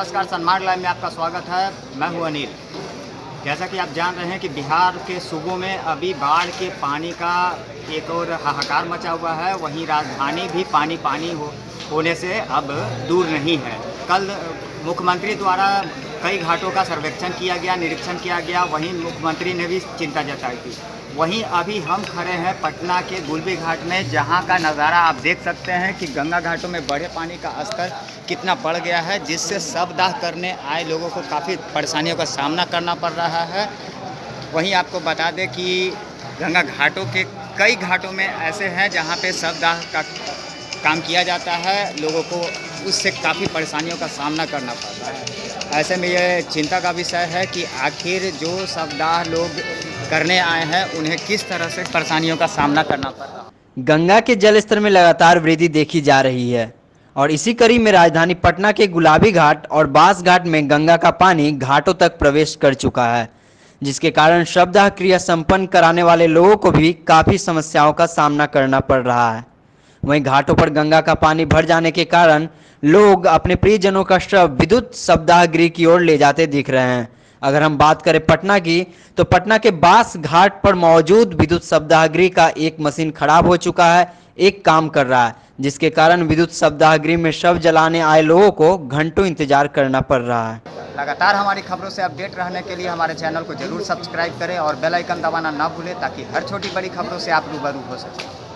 नमस्कार सन्मान लाइव में आपका स्वागत है। मैं हूँ अनिल। जैसा कि आप जान रहे हैं कि बिहार के सूबों में अभी बाढ़ के पानी का एक और हाहाकार मचा हुआ है। वहीं राजधानी भी पानी पानी हो, होने से अब दूर नहीं है। कल मुख्यमंत्री द्वारा कई घाटों का सर्वेक्षण किया गया, निरीक्षण किया गया। वहीं मुख्यमंत्री ने भी चिंता जताई थी। वहीं अभी हम खड़े हैं पटना के गुलबी घाट में, जहाँ का नज़ारा आप देख सकते हैं कि गंगा घाटों में बड़े पानी का स्तर कितना बढ़ गया है, जिससे शवदाह करने आए लोगों को काफ़ी परेशानियों का सामना करना पड़ रहा है। वहीं आपको बता दें कि गंगा घाटों के कई घाटों में ऐसे हैं जहाँ पे शवदाह का काम किया जाता है, लोगों को उससे काफ़ी परेशानियों का सामना करना पड़ रहा है। ऐसे में यह चिंता का विषय है कि आखिर जो शवदाह लोग करने आए हैं, उन्हें किस तरह से परेशानियों का सामना करना पड़ रहा गंगा के जलस्तर में लगातार वृद्धि देखी जा रही है और इसी कड़ी में राजधानी पटना के गुलाबी घाट और बाँस घाट में गंगा का पानी घाटों तक प्रवेश कर चुका है, जिसके कारण शवदाह क्रिया संपन्न कराने वाले लोगों को भी काफ़ी समस्याओं का सामना करना पड़ रहा है। वहीं घाटों पर गंगा का पानी भर जाने के कारण लोग अपने प्रियजनों का शव विद्युत शवदाह गृह की ओर ले जाते दिख रहे हैं। अगर हम बात करें पटना की तो पटना के बास घाट पर मौजूद विद्युत शवदाह गृह का एक मशीन खराब हो चुका है, एक काम कर रहा है, जिसके कारण विद्युत शवदाह गृह में शव जलाने आए लोगों को घंटों इंतज़ार करना पड़ रहा है। लगातार हमारी खबरों से अपडेट रहने के लिए हमारे चैनल को ज़रूर सब्सक्राइब करें और बेल आइकन दबाना ना भूलें, ताकि हर छोटी बड़ी खबरों से आप रूबरू हो सकें।